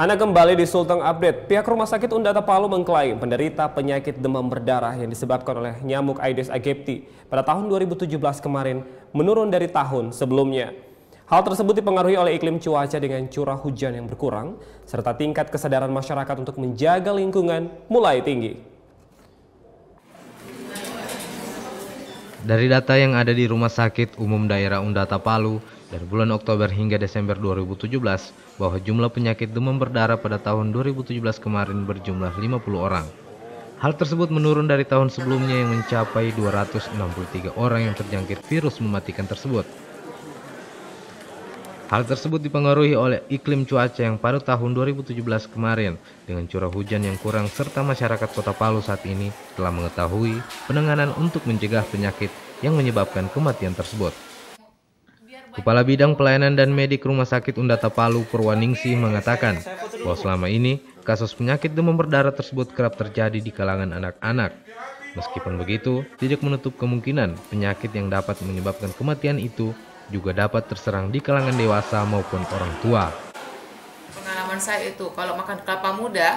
Anda kembali di Sulteng Update. Pihak Rumah Sakit Undata Palu mengklaim penderita penyakit demam berdarah yang disebabkan oleh nyamuk Aedes aegypti pada tahun 2017 kemarin menurun dari tahun sebelumnya. Hal tersebut dipengaruhi oleh iklim cuaca dengan curah hujan yang berkurang, serta tingkat kesadaran masyarakat untuk menjaga lingkungan mulai tinggi. Dari data yang ada di Rumah Sakit Umum Daerah Undata Palu, dari bulan Oktober hingga Desember 2017 bahwa jumlah penyakit demam berdarah pada tahun 2017 kemarin berjumlah 50 orang. Hal tersebut menurun dari tahun sebelumnya yang mencapai 263 orang yang terjangkit virus mematikan tersebut. Hal tersebut dipengaruhi oleh iklim cuaca yang pada tahun 2017 kemarin dengan curah hujan yang kurang serta masyarakat kota Palu saat ini telah mengetahui penanganan untuk mencegah penyakit yang menyebabkan kematian tersebut. Kepala Bidang Pelayanan dan Medik Rumah Sakit Undata Palu Purwaningsih mengatakan bahwa selama ini kasus penyakit demam berdarah tersebut kerap terjadi di kalangan anak-anak. Meskipun begitu, tidak menutup kemungkinan penyakit yang dapat menyebabkan kematian itu juga dapat terserang di kalangan dewasa maupun orang tua pengalaman saya itu. Kalau makan kelapa muda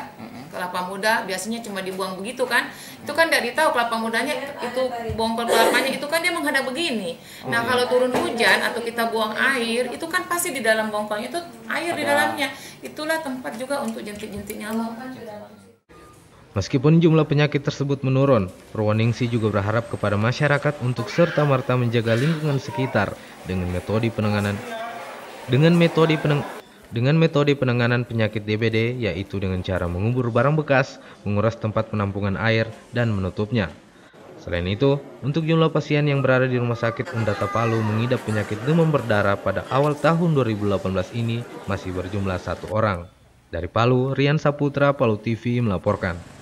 kelapa muda biasanya cuma dibuang begitu kan? Itu kan tidak ditahu kelapa mudanya itu bongkol kelapanya itu kan dia menghadap begini. Nah kalau turun hujan atau kita buang air itu kan pasti di dalam bongkolnya itu air di dalamnya. Itulah tempat juga untuk jentik-jentik nyamuk Meskipun jumlah penyakit tersebut menurun, Purwaningsi juga berharap kepada masyarakat untuk serta-merta menjaga lingkungan sekitar dengan metode penanganan dengan metode penang, dengan metode penanganan penyakit DBD yaitu dengan cara mengubur barang bekas, menguras tempat penampungan air, dan menutupnya. Selain itu, untuk jumlah pasien yang berada di Rumah Sakit Undata Palu mengidap penyakit demam berdarah pada awal tahun 2018 ini masih berjumlah satu orang. Dari Palu, Rian Saputra, Palu TV melaporkan.